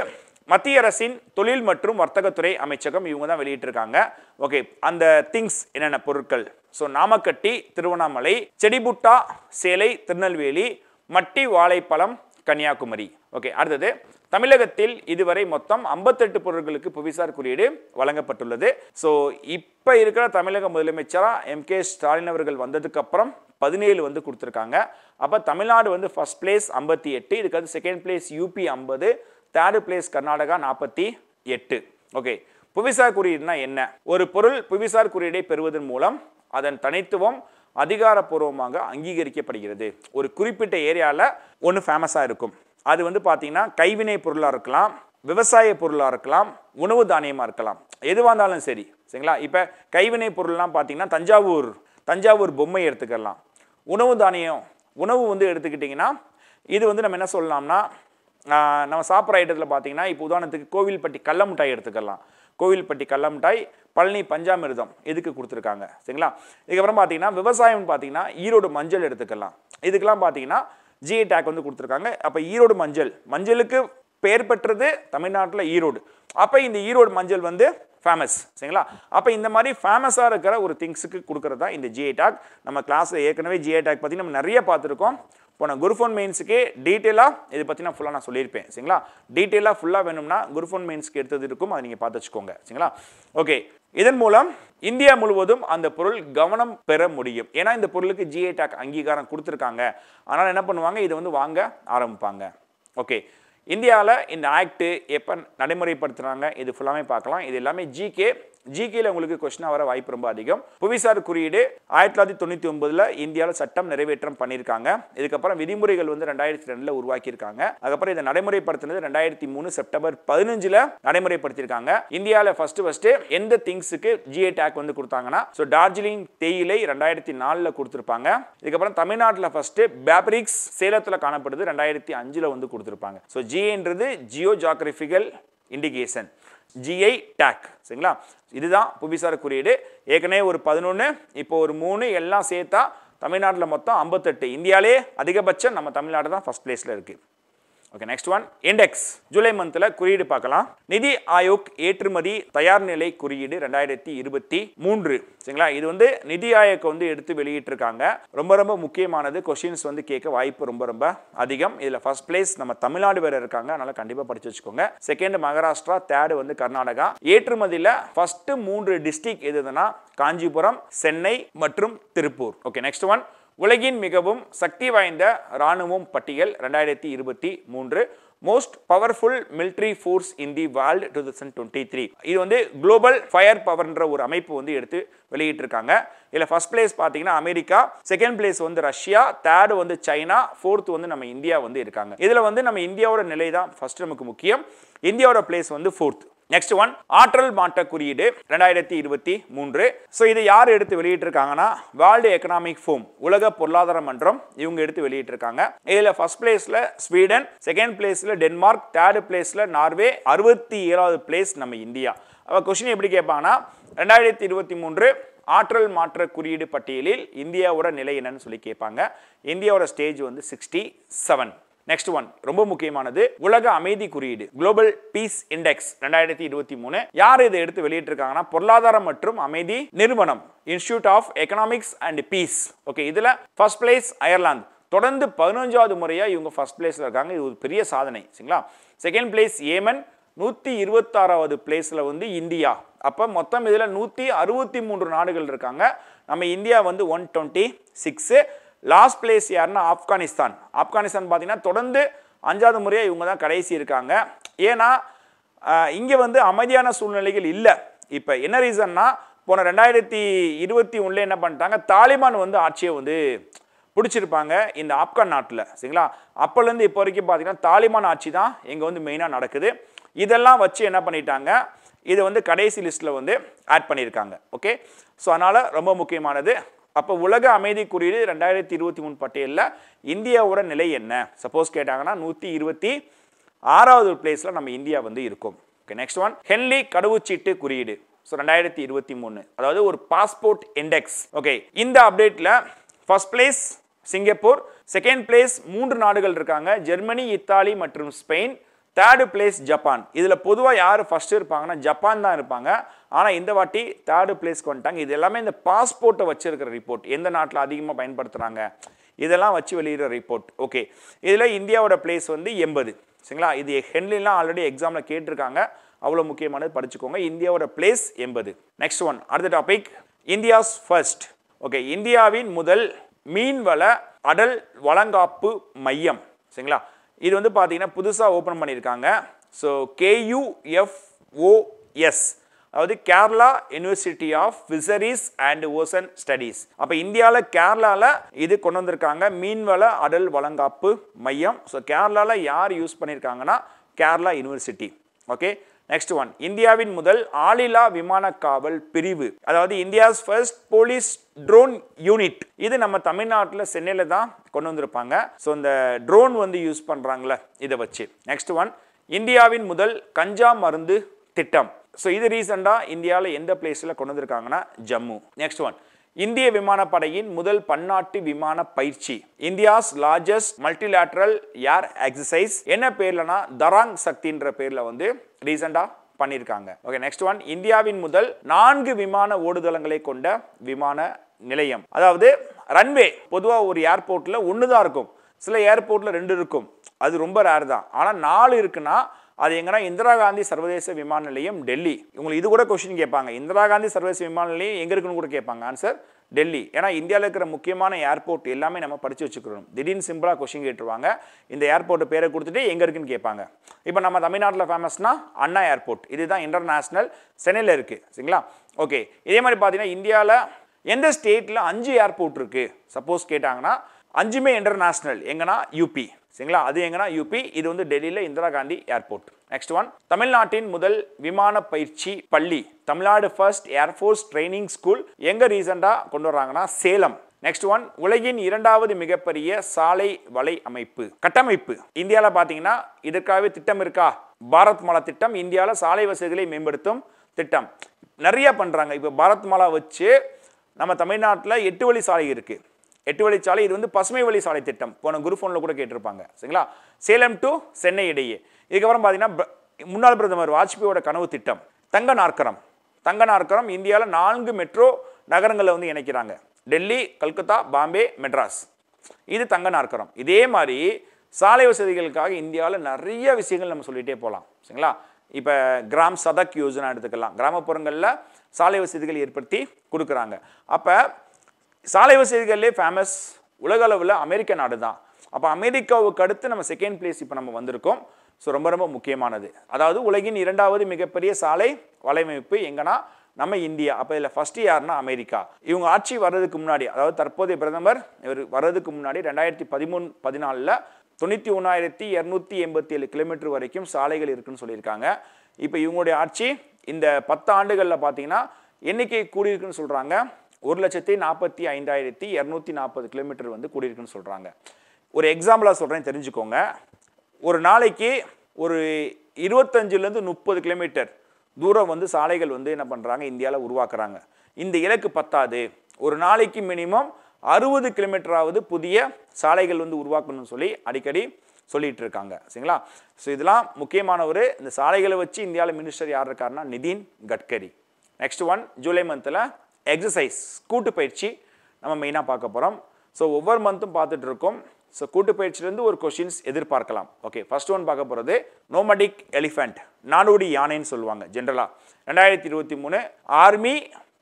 மத்திய அரசின் தொழில் மற்றும் வர்த்தகத்துறை அமைச்சகம் இவங்க தான் வெளியிட்டிருக்காங்க. ஓகே அந்த திங்ஸ் என்னென்ன பொருட்கள்? ஸோ நாமக்கட்டி திருவண்ணாமலை செடிபுட்டா சேலை திருநெல்வேலி மட்டி வாழைப்பழம் கன்னியாகுமரி. ஓகே அடுத்தது தமிழகத்தில் இதுவரை மொத்தம் ஐம்பத்தெட்டு பொருட்களுக்கு புவிசார் குறியீடு வழங்கப்பட்டுள்ளது. ஸோ இப்போ இருக்கிற தமிழக முதலமைச்சராக எம் கே ஸ்டாலின் அவர்கள் வந்ததுக்கு அப்புறம் பதினேழு வந்து கொடுத்துருக்காங்க. அப்போ தமிழ்நாடு வந்து ஃபர்ஸ்ட் பிளேஸ் ஐம்பத்தி எட்டு இதுக்கு வந்து செகண்ட் பிளேஸ் யூபி ஐம்பது தேர்டு பிளேஸ் கர்நாடகா நாற்பத்தி எட்டு. ஓகே புவிசார் குறியீடுனா என்ன? ஒரு பொருள் புவிசார் குறியீடை பெறுவதன் மூலம் அதன் தனித்துவம் அதிகாரப்பூர்வமாக அங்கீகரிக்கப்படுகிறது. ஒரு குறிப்பிட்ட ஏரியாவில் ஒன்று ஃபேமஸாக இருக்கும். அது வந்து பார்த்தீங்கன்னா கைவினை பொருளாக இருக்கலாம் விவசாய பொருளாக இருக்கலாம் உணவு தானியமாக இருக்கலாம். எதுவாக இருந்தாலும் சரி சரிங்களா? இப்போ கைவினை பொருள்லாம் பார்த்தீங்கன்னா தஞ்சாவூர் தஞ்சாவூர் பொம்மை எடுத்துக்கலாம். உணவு தானியம் உணவு வந்து எடுத்துக்கிட்டிங்கன்னா இது வந்து நம்ம என்ன சொல்லலாம்னா நம்ம சாப்பிட்ற ஐட்டத்தில் பார்த்தீங்கன்னா இப்போ உதாரணத்துக்கு கோவில்பட்டி கடல மிட்டாய் எடுத்துக்கலாம். கோவில்பட்டி கடல மிட்டாய் பழனி பஞ்சாமிர்தம் இதுக்கு கொடுத்துருக்காங்க? சரிங்களா? இதுக்கப்புறம் பார்த்தீங்கன்னா விவசாயம்னு பார்த்தீங்கன்னா ஈரோடு மஞ்சள் எடுத்துக்கலாம். இதுக்கெல்லாம் பார்த்தீங்கன்னா ஜிஐ டேக் வந்து கொடுத்துருக்காங்க. அப்போ ஈரோடு மஞ்சள். மஞ்சளுக்கு பெயர் பெற்றது தமிழ்நாட்டில் ஈரோடு. அப்போ இந்த ஈரோடு மஞ்சள் வந்து ஃபேமஸ் சரிங்களா? அப்போ இந்த மாதிரி ஃபேமஸாக இருக்கிற ஒரு திங்ஸுக்கு கொடுக்குறது தான் இந்த ஜிஐ டேக் நம்ம கிளாஸில் ஏற்கனவே ஜிஐ டேக் பற்றி நம்ம நிறைய பார்த்துருக்கோம். இப்போ நான் குருஃபோன் மெயின்ஸுக்கே டீட்டெயிலாக இதை பற்றி நான் ஃபுல்லாக நான் சொல்லியிருப்பேன். சரிங்களா? டீட்டெயிலாக ஃபுல்லாக வேணும்னா குருஃபோன் மெயின்ஸ்க்கு எடுத்தது இருக்கும். அதை நீங்கள் பார்த்து வச்சுக்கோங்க. சரிங்களா? ஓகே இதன் மூலம் இந்தியா முழுவதும் அந்த பொருள் கவனம் பெற முடியும். ஏன்னா இந்த பொருளுக்கு ஜிஐ டாக் அங்கீகாரம் கொடுத்துருக்காங்க. அதனால் என்ன பண்ணுவாங்க? இதை வந்து வாங்க ஆரம்பிப்பாங்க. ஓகே. இந்தியாவில் இந்த ஆக்ட்டு எப்போ நடைமுறைப்படுத்துகிறாங்க இது ஃபுல்லாமே பார்க்கலாம். இது எல்லாமே ஜிகே ஜிகேல உங்களுக்கு கொஸ்டினாக வர வாய்ப்பு ரொம்ப அதிகம். புவிசார் குறியீடு ஆயிரத்தி தொள்ளாயிரத்தி தொண்ணூற்றி ஒன்பதில் இந்தியாவில் சட்டம் நிறைவேற்றம் பண்ணியிருக்காங்க. இதுக்கப்புறம் விதிமுறைகள் வந்து ரெண்டாயிரத்தி ரெண்டில் உருவாக்கியிருக்காங்க. அதுக்கப்புறம் இதை நடைமுறைப்படுத்தினது ரெண்டாயிரத்தி மூணு செப்டம்பர் பதினஞ்சில் நடைமுறைப்படுத்தியிருக்காங்க. இந்தியாவில் ஃபர்ஸ்ட் ஃபர்ஸ்ட் எந்த திங்ஸுக்கு ஜிஏ டேக் வந்து கொடுத்தாங்கன்னா ஸோ டார்ஜிலிங் தேயிலை ரெண்டாயிரத்தி நாலில் கொடுத்துருப்பாங்க. இதுக்கப்புறம் தமிழ்நாட்டில் ஃபர்ஸ்ட் பேப்ரிக்ஸ் சேலத்தில் காணப்படுது ரெண்டாயிரத்தி அஞ்சில் வந்து கொடுத்துருப்பாங்க. ஸோ ஜிஏன்றது geographical indication GI tag சரிங்களா? இதுதான் புவிசார் குறியீடு. ஏற்கனவே ஒரு பதினொன்று இப்போ ஒரு மூணு எல்லாம் சேர்த்தா தமிழ்நாட்டில் மொத்தம் ஐம்பத்தெட்டு. இந்தியாவிலே அதிகபட்சம் நம்ம தமிழ்நாடு தான் ஃபஸ்ட் பிளேஸில் இருக்குது okay next one index July மந்தில் குறியீடு பார்க்கலாம். நிதி ஆயோக் ஏற்றுமதி தயார் நிலை குறியீடு ரெண்டாயிரத்தி இருபத்தி மூன்று. சரிங்களா? இது வந்து நிதி ஆயோக் வந்து எடுத்து வெளியிட்டிருக்காங்க. ரொம்ப ரொம்ப முக்கியமானது. கொஷின்ஸ் வந்து கேட்க வாய்ப்பு ரொம்ப ரொம்ப அதிகம். இதில் ஃபர்ஸ்ட் பிளேஸ் நம்ம தமிழ்நாடு வேறு இருக்காங்க. அதனால் கண்டிப்பாக படிச்சு வச்சுக்கோங்க. செகண்ட் மகாராஷ்டிரா. தேர்டு வந்து கர்நாடகா. ஏற்றுமதியில் ஃபர்ஸ்ட் மூன்று டிஸ்ட்ரிக்ட் எதுனா காஞ்சிபுரம் சென்னை மற்றும் திருப்பூர். ஓகே நெக்ஸ்ட் ஒன் உலகின் மிகவும் சக்தி வாய்ந்த இராணுவம் பட்டியல் ரெண்டாயிரத்தி இருபத்தி மூன்று most powerful military force in the world two thousand twenty three இது வந்து குளோபல் ஃபயர் பவர்ன்ற ஒரு அமைப்பு வந்து எடுத்து வெளியிட்டிருக்காங்க. இதில் ஃபர்ஸ்ட் பிளேஸ் பார்த்தீங்கன்னா அமெரிக்கா செகண்ட் பிளேஸ் வந்து ரஷ்யா தேர்டு வந்து சைனா ஃபோர்த்து வந்து நம்ம இந்தியா வந்து இருக்காங்க. இதில் வந்து நம்ம இந்தியாவோட நிலை தான் ஃபர்ஸ்ட் நமக்கு முக்கியம். இந்தியாவோட பிளேஸ் வந்து ஃபோர்த் நெக்ஸ்ட் ஒன் ஆற்றல் மாற்ற குறியீடு ரெண்டாயிரத்தி இருபத்தி மூன்று. ஸோ இதை யார் எடுத்து வெளியிட்டிருக்காங்கன்னா வேர்ல்டு எக்கனாமிக் ஃபோம் உலக பொருளாதார மன்றம் இவங்க எடுத்து வெளியிட்டிருக்காங்க. இதில் ஃபர்ஸ்ட் பிளேஸில் ஸ்வீடன் செகண்ட் பிளேஸில் டென்மார்க் தேர்டு பிளேஸில் நார்வே அறுபத்தி ஏழாவது பிளேஸ் நம்ம இந்தியா. அப்போ கொஸ்டின் எப்படி கேட்பாங்கன்னா ரெண்டாயிரத்தி இருபத்தி மூன்று ஆற்றல் மாற்ற குறியீடு பட்டியலில் இந்தியாவோட நிலை என்னன்னு சொல்லி கேட்பாங்க. இந்தியாவோட ஸ்டேஜ் வந்து சிக்ஸ்டி செவன் நெக்ஸ்ட் ஒன் ரொம்ப முக்கியமானது உலக அமைதி குறியீடு குளோபல் பீஸ் இண்டெக்ஸ் ரெண்டாயிரத்தி இருபத்தி மூணு. யார் இதை எடுத்து வெளியிட்டிருக்காங்கன்னா பொருளாதாரம் மற்றும் அமைதி நிறுவனம் institute of economics and peace okay இதில் ஃபர்ஸ்ட் பிளேஸ் அயர்லாந்து தொடர்ந்து பதினஞ்சாவது முறையாக இவங்க ஃபர்ஸ்ட் பிளேஸில் இருக்காங்க. இது ஒரு பெரிய சாதனை சரிங்களா? செகண்ட் பிளேஸ் ஏமன் நூற்றி இருபத்தாறாவது பிளேஸில் வந்து இந்தியா. அப்போ மொத்தம் இதில் நூற்றி அறுபத்தி மூன்று நாடுகள் இருக்காங்க. நம்ம இந்தியா வந்து one twenty six last place யாருன்னா ஆப்கானிஸ்தான். ஆப்கானிஸ்தான் பார்த்தீங்கன்னா தொடர்ந்து அஞ்சாவது முறையாக இவங்க தான் கடைசி இருக்காங்க. ஏன்னா இங்கே வந்து அமைதியான சூழ்நிலைகள் இல்லை. இப்போ என்ன ரீசன்னா போன ரெண்டாயிரத்தி இருபத்தி ஒன்றில் என்ன பண்ணிட்டாங்க? தாலிபான் வந்து ஆட்சியை வந்து பிடிச்சிருப்பாங்க இந்த ஆப்கான் நாட்டில். சரிங்களா? அப்போலேருந்து இப்போ வரைக்கும் பார்த்தீங்கன்னா தாலிபான் ஆட்சி தான் இங்கே வந்து மெயினாக நடக்குது. இதெல்லாம் வச்சு என்ன பண்ணிட்டாங்க? இதை வந்து கடைசி லிஸ்ட்டில் வந்து ஆட் பண்ணியிருக்காங்க. ஓகே ஸோ அதனால் ரொம்ப முக்கியமானது. அப்போ உலக அமைதி குறியீடு ரெண்டாயிரத்தி இருபத்தி மூணு பட்டியலில் இந்தியாவோட நிலை என்ன? சப்போஸ் கேட்டாங்கன்னா நூற்றி இருபத்தி ஆறாவது பிளேஸில் நம்ம இந்தியா வந்து இருக்கும். ஓகே நெக்ஸ்ட் ஒன் ஹென்லி கடவுச்சீட்டு குறியீடு. ஸோ ரெண்டாயிரத்தி இருபத்தி மூணு. அதாவது ஒரு பாஸ்போர்ட் இண்டெக்ஸ் ஓகே இந்த அப்டேட்டில் first place Singapore second place மூன்று நாடுகள் இருக்காங்க. ஜெர்மனி இத்தாலி மற்றும் ஸ்பெயின் தேர்டு பிளேஸ் ஜப்பான். இதில் பொதுவாக யார் ஃபஸ்ட்டு இருப்பாங்கன்னா ஜப்பான் தான் இருப்பாங்க. ஆனால் இந்த வாட்டி தேர்டு பிளேஸ்க்கு வந்துட்டாங்க. இது எல்லாமே இந்த பாஸ்போர்ட்டை வச்சுருக்கிற ரிப்போர்ட் எந்த நாட்டில் அதிகமாக பயன்படுத்துகிறாங்க இதெல்லாம் வச்சு வெளியிடுற ரிப்போர்ட் ஓகே இதில் இந்தியாவோட பிளேஸ் வந்து எண்பது. சரிங்களா? இது ஹென்லிலாம் ஆல்ரெடி எக்ஸாமில் கேட்டிருக்காங்க. அவ்வளோ முக்கியமானது படிச்சுக்கோங்க. இந்தியாவோட பிளேஸ் எண்பது. நெக்ஸ்ட் ஒன் அடுத்த டாபிக் இந்தியாஸ் ஃபர்ஸ்ட் ஓகே இந்தியாவின் முதல் மீன்வள அடல் வளங்காப்பு மையம். சரிங்களா? இது வந்து பார்த்தீங்கன்னா புதுசாக ஓப்பன் பண்ணியிருக்காங்க. ஸோ கேயூஎஃப்ஓஎஸ் அதாவது Kerala university of fisheries and ocean studies அப்போ இந்தியாவில் கேரளாவில் இது கொண்டு வந்திருக்காங்க. மீன்வள அடல் வளங்காப்பு மையம். ஸோ கேரளாவில் யார் யூஸ் பண்ணியிருக்காங்கன்னா Kerala university okay next one இந்தியாவின் முதல் ஆளில்லா விமான காவல் பிரிவு. அதாவது India's first police drone unit இது நம்ம தமிழ்நாட்டில் சென்னையில் தான் கொண்டு வந்திருப்பாங்க. ஸோ இந்த ட்ரோன் வந்து யூஸ் பண்ணுறாங்களே இதை வச்சு. நெக்ஸ்ட் ஒன் இந்தியாவின் முதல் கஞ்சா மருந்து திட்டம். ஸோ இது ரீசெண்டாக இந்தியாவில் எந்த பிளேஸில் கொண்டு வந்திருக்காங்கன்னா ஜம்மு. நெக்ஸ்ட் ஒன் இந்திய விமானப்படையின் முதல் பன்னாட்டு விமான பயிற்சி. India's largest multilateral air exercise என்ன பேர்லனா தராங் சக்தின்ற பேரில் வந்து ரீசெண்டாக பண்ணியிருக்காங்க ஓகே நெக்ஸ்ட் ஒன் இந்தியாவின் முதல் நான்கு விமான ஓடுதளங்களை கொண்ட விமான நிலையம். அதாவது ரன்வே பொதுவாக ஒரு ஏர்போர்ட்டில் ஒன்று தான் இருக்கும். சில ஏர்போர்ட்டில் ரெண்டு இருக்கும். அது ரொம்ப ரேர் தான். ஆனால் நாலு இருக்குன்னா அது எங்கன்னா இந்திரா காந்தி சர்வதேச விமான நிலையம் டெல்லி. உங்களுக்கு இது கூட கொஸ்டின் கேட்பாங்க. இந்திரா காந்தி சர்வதேச விமான நிலையம் எங்கே இருக்குன்னு கூட கேட்பாங்க. ஆன்சர் டெல்லி. ஏன்னா இந்தியாவில் இருக்கிற முக்கியமான ஏர்போர்ட் எல்லாமே நம்ம படித்து வச்சுக்கிறோம் திடீர்னு சிம்பிளாக கொஷின் கேட்டுருவாங்க. இந்த ஏர்போர்ட்டு பேரை கொடுத்துட்டு எங்கே இருக்குன்னு கேட்பாங்க. இப்போ நம்ம தமிழ்நாட்டில் ஃபேமஸ்னா அண்ணா ஏர்போர்ட் இதுதான் இன்டர்நேஷ்னல் சென்னையில் இருக்குது சரிங்களா? ஓகே இதே மாதிரி பார்த்தீங்கன்னா இந்தியாவில் எந்த ஸ்டேட்டில் அஞ்சு ஏர்போர்ட் இருக்குது சப்போஸ் கேட்டாங்கன்னா அஞ்சுமே இன்டர்நேஷ்னல் எங்கன்னா யூபி சரிங்களா? அது எங்கன்னா யூபி இது வந்து டெல்லியில் Indira Gandhi airport. Next one தமிழ்நாட்டின் முதல் விமான பயிற்சி பள்ளி Tamil Nadu first air force training school எங்கே ரீசெண்டாக கொண்டு வர்றாங்கன்னா சேலம். நெக்ஸ்ட் ஒன் உலகின் இரண்டாவது மிகப்பெரிய சாலை வலை அமைப்பு கட்டமைப்பு. இந்தியாவில் பார்த்தீங்கன்னா இதற்காகவே திட்டம் இருக்கா? பாரத் மாலா திட்டம் இந்தியாவில் சாலை வசதிகளை மேம்படுத்தும் திட்டம். நிறைய பண்ணுறாங்க இப்போ பாரத் மாலா வச்சு நம்ம தமிழ்நாட்டில் எட்டு வழி சாலை இருக்குது எட்டு வழிச்சாலை இது வந்து பசுமை வழி சாலை திட்டம். போன குரு ஃபோனில் கூட கேட்டிருப்பாங்க. சரிங்களா? சேலம் டு சென்னை இடையே. இதுக்கப்புறம் பார்த்தீங்கன்னா முன்னாள் பிரதமர் வாஜ்பேயோட கனவு திட்டம். தங்க நாற்கரம். தங்க நாற்கரம் இந்தியாவில் நான்கு மெட்ரோ நகரங்களை வந்து இணைக்கிறாங்க. டெல்லி கல்கத்தா பாம்பே மெட்ராஸ். இது தங்க நாற்கரம். இதே மாதிரி சாலை வசதிகளுக்காக இந்தியாவில் நிறைய விஷயங்கள் நம்ம சொல்லிகிட்டே போகலாம் சரிங்களா? இப்போ கிராம் சதக் யோஜனா எடுத்துக்கலாம். கிராமப்புறங்களில் சாலை வசதிகள் ஏற்படுத்தி கொடுக்குறாங்க. அப்போ சாலை வசதிகள்லேயே ஃபேமஸ் உலக அளவில் அமெரிக்க நாடு தான் அப்போ அமெரிக்காவுக்கு அடுத்து நம்ம செகண்ட் பிளேஸ் இப்போ நம்ம வந்திருக்கோம். ஸோ ரொம்ப ரொம்ப முக்கியமானது. அதாவது உலகின் இரண்டாவது மிகப்பெரிய சாலை வலையமைப்பு எங்கன்னா நம்ம இந்தியா. அப்போ இதில் ஃபஸ்ட்டு யாருன்னா அமெரிக்கா. இவங்க ஆட்சி வர்றதுக்கு முன்னாடி அதாவது தற்போதைய பிரதமர் இவர் வர்றதுக்கு முன்னாடி ரெண்டாயிரத்தி பதிமூணு பதினாலில் தொண்ணூற்றி ஒன்றாயிரத்தி இரநூத்தி எண்பத்தி ஏழு கிலோமீட்டர் வரைக்கும் சாலைகள் இருக்குன்னு சொல்லியிருக்காங்க. இப்போ இவங்களுடைய ஆட்சி இந்த பத்து ஆண்டுகளில் பார்த்தீங்கன்னா எண்ணிக்கை கூடியிருக்குன்னு சொல்கிறாங்க ஒரு லட்சத்தி நாற்பத்தி ஐந்தாயிரத்தி இரநூத்தி நாற்பது கிலோமீட்டர் வந்து கூடியிருக்குன்னு சொல்கிறாங்க ஒரு எக்ஸாம்பிளாக சொல்கிறேன் தெரிஞ்சுக்கோங்க. ஒரு நாளைக்கு ஒரு இருபத்தஞ்சிலேருந்து முப்பது கிலோமீட்டர் தூரம் வந்து சாலைகள் வந்து என்ன பண்ணுறாங்க இந்தியாவில் உருவாக்குறாங்க. இந்த இலக்கு பத்தாது. ஒரு நாளைக்கு மினிமம் அறுபது கிலோமீட்டராவது புதிய சாலைகள் வந்து உருவாக்கணும்னு சொல்லி அடிக்கடி சொல்லிட்டு இருக்காங்க. சரிங்களா? ஸோ இதெல்லாம் முக்கியமான ஒரு இந்த சாலைகளை வச்சு இந்தியாவில் மினிஸ்டர் யார் இருக்காருன்னா Nitin Gadkari. Next one July மந்தில் எக்ஸசைஸ் கூட்டு பயிற்சி நம்ம மெயினாக பார்க்க போகிறோம் ஸோ ஒவ்வொரு மந்த்தும் பார்த்துட்டு இருக்கோம். ஸோ கூட்டு பயிற்சியிலேருந்து ஒரு கொஷின்ஸ் எதிர்பார்க்கலாம். ஓகே ஃபர்ஸ்ட் ஒன் பார்க்க போகிறது நோமடிக் எலிஃபெண்ட் நாடோடி யானைன்னு சொல்லுவாங்க ஜென்ரலாக ரெண்டாயிரத்தி இருபத்தி மூணு ஆர்மி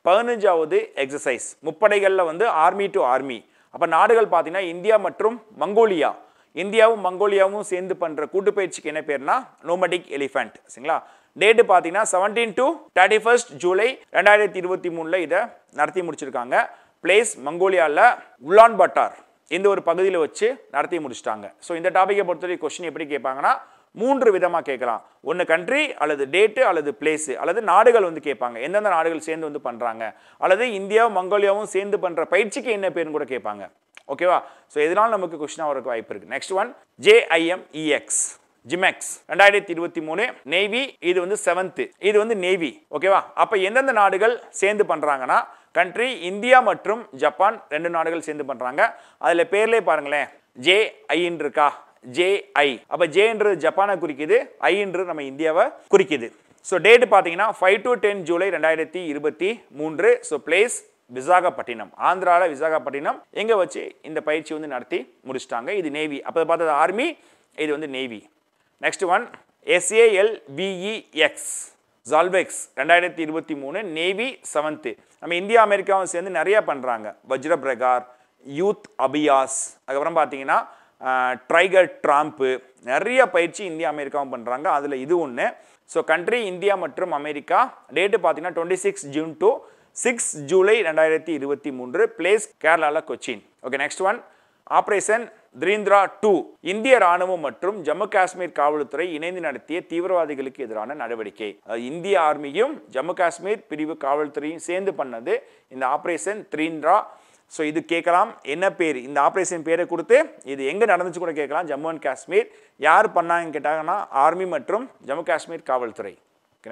பதினஞ்சாவது எக்ஸசைஸ் முப்படைகளில் வந்து ஆர்மி டு ஆர்மி அப்போ நாடுகள் பார்த்தீங்கன்னா இந்தியா மற்றும் மங்கோலியா. இந்தியாவும் மங்கோலியாவும் சேர்ந்து பண்ணுற கூட்டுப்பயிற்சிக்கு என்ன பேர்னா நோமடிக் எலிஃபெண்ட் சரிங்களா? டேட்டு பார்த்தீங்கன்னா seventeen to thirty first July ரெண்டாயிரத்தி இருபத்தி மூணில் இதை நடத்தி முடிச்சிருக்காங்க. பிளேஸ் மங்கோலியாவில் உலான் பட்டார் இந்த ஒரு பகுதியில் வச்சு நடத்தி முடிச்சிட்டாங்க. ஸோ இந்த டாப்பிக்கை பொறுத்தவரை கொஸ்டின் எப்படி கேட்பாங்கன்னா மூன்று விதமாக கேட்கலாம். ஒன்று கண்ட்ரி அல்லது டேட்டு அல்லது பிளேஸு அல்லது நாடுகள் வந்து கேட்பாங்க. எந்தெந்த நாடுகள் சேர்ந்து வந்து பண்ணுறாங்க அல்லது இந்தியாவும் மங்கோலியாவும் சேர்ந்து பண்ணுற பயிற்சிக்கு என்ன பேருன்னு கூட கேட்பாங்க. ஓகேவா ஸோ இதனால் நமக்கு கொஸ்டினாக வரக்கு வாய்ப்பு இருக்குது நெக்ஸ்ட் ஒன் ஜேஐஎம்இஎக்ஸ் ஜிமெக்ஸ் ரெண்டாயிரத்தி இருபத்தி மூணு நேவி இது வந்து செவன்த்து இது வந்து நேவி ஓகேவா அப்போ எந்தெந்த நாடுகள் சேர்ந்து பண்ணுறாங்கன்னா கண்ட்ரி இந்தியா மற்றும் ஜப்பான் ரெண்டு நாடுகள் சேர்ந்து பண்ணுறாங்க அதில் பேர்லேயே பாருங்களேன். ஜே ஐன்னு இருக்கா ஜே ஐ அப்போ ஜேன்றது ஜப்பானை குறிக்குது ஐன்றது நம்ம இந்தியாவை குறிக்குது. ஸோ டேட் பார்த்தீங்கன்னா ஃபைவ் டு டென் ஜூலை ரெண்டாயிரத்தி இருபத்தி மூன்று. So place Visakhapatnam. ஆந்திராவில் விசாகப்பட்டினம். எங்கே வச்சு இந்த பயிற்சி வந்து நடத்தி முடிச்சிட்டாங்க. இது நேவி அப்போ பார்த்தது ஆர்மி இது வந்து நேவி நெக்ஸ்ட் ஒன் எஸ்ஏஎல்விஇஎக்ஸ் ஜால்பெக்ஸ் ரெண்டாயிரத்தி இருபத்தி மூணு நேவி செவன்த்து நம்ம இந்தியா அமெரிக்காவும் சேர்ந்து நிறையா பண்ணுறாங்க வஜ்ர பிரகார் யூத் அபியாஸ் அதுக்கப்புறம் பார்த்தீங்கன்னா ட்ரைகர் ட்ராம்ப்பு நிறைய பயிற்சி இந்தியா அமெரிக்காவும் பண்ணுறாங்க அதில் இது ஒன்று ஸோ கண்ட்ரி இந்தியா மற்றும் அமெரிக்கா டேட்டு பார்த்தீங்கன்னா twenty six June to six July ரெண்டாயிரத்தி இருபத்தி மூன்று பிளேஸ் கேரளாவில் Cochin. Okay next one operation Trinetra two இந்திய ராணுவம் மற்றும் ஜம்மு காஷ்மீர் காவல்துறை இணைந்து நடத்திய தீவிரவாதிகளுக்கு எதிரான நடவடிக்கை. இந்திய ஆர்மியும் ஜம்மு காஷ்மீர் பிரிவு காவல்துறையும் சேர்ந்து பண்ணது இந்த ஆப்ரேஷன் திரீந்திரா. ஸோ இது கேட்கலாம். என்ன பேர்? இந்த ஆப்ரேஷன் பேரை கொடுத்து இது எங்கே நடந்துச்சு கூட கேட்கலாம். ஜம்மு அண்ட் காஷ்மீர் யார் பண்ணாங்கன்னு கேட்டாங்கன்னா ஆர்மி மற்றும் ஜம்மு காஷ்மீர் காவல்துறை.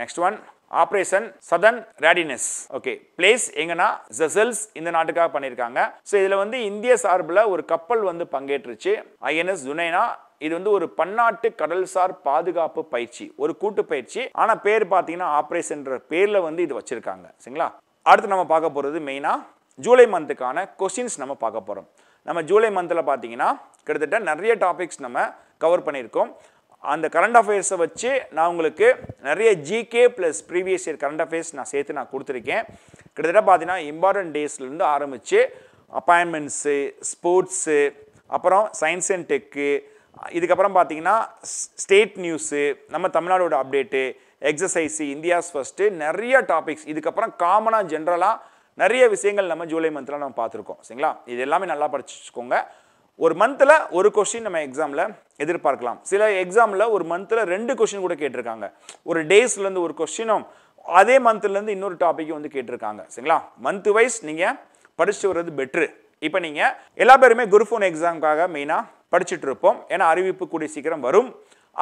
Next one operation southern readiness. Okay place எங்கன்னா ஜெசல்ஸ் இந்த நாட்டுக்காக பண்ணியிருக்காங்க. ஸோ இதில் வந்து இந்திய சார்பில் ஒரு கப்பல் வந்து பங்கேற்றுச்சு. ஐஎன்எஸ் ஜுனைனா இது வந்து ஒரு பன்னாட்டு கடல்சார் பாதுகாப்பு பயிற்சி ஒரு கூட்டு பயிற்சி. ஆனால் பேர் பார்த்தீங்கன்னா ஆப்ரேஷன்ற பேரில் வந்து இது வச்சுருக்காங்க. சரிங்களா? அடுத்து நம்ம பார்க்க போகிறது மெயினாக ஜூலை மந்த்துக்கான கொஸ்டின்ஸ் நம்ம பார்க்க போகிறோம் நம்ம ஜூலை மந்தில் பார்த்தீங்கன்னா கிட்டத்தட்ட நிறைய டாபிக்ஸ் நம்ம கவர் பண்ணியிருக்கோம். அந்த கரண்ட் அஃபேர்ஸை வச்சு நான் உங்களுக்கு நிறைய GK plus previous year current affairs நான் சேர்த்து நான் கொடுத்துருக்கேன். கிட்டத்தட்ட பார்த்தீங்கன்னா இம்பார்ட்டன்ட் டேஸ்லேருந்து ஆரம்பித்து அப்பாயின்மெண்ட்ஸு ஸ்போர்ட்ஸு அப்புறம் சயின்ஸ் அண்ட் டெக்கு இதுக்கப்புறம் பார்த்தீங்கன்னா ஸ்டேட் நியூஸு நம்ம தமிழ்நாடோட அப்டேட்டு எக்ஸசைஸு இந்தியாஸ் ஃபஸ்ட்டு நிறைய டாபிக்ஸ் இதுக்கப்புறம் காமனாக ஜென்ரலாக நிறைய விஷயங்கள் நம்ம ஜூலை மந்தில் நம்ம பார்த்துருக்கோம். சரிங்களா? இது எல்லாமே நல்லா படிச்சுக்கோங்க ஒரு மந்தில் ஒரு கொஷின் நம்ம எக்ஸாமில் எதிர்பார்க்கலாம். சில எக்ஸாமில் ஒரு மந்தில் ரெண்டு கொஷின் கூட கேட்டிருக்காங்க. ஒரு டேஸ்லேருந்து ஒரு கொஷினும் அதே மந்த்லேருந்து இன்னொரு டாப்பிக்கும் வந்து கேட்டிருக்காங்க. சரிங்களா? மந்த் வைஸ் நீங்கள் படிச்சுட்டு வர்றது பெட்ரு இப்போ நீங்கள் எல்லா பேருமே குருஃபோன் எக்ஸாமுக்காக மெயினாக படிச்சுட்டு இருப்போம். ஏன்னா அறிவிப்பு கூடிய சீக்கிரம் வரும்.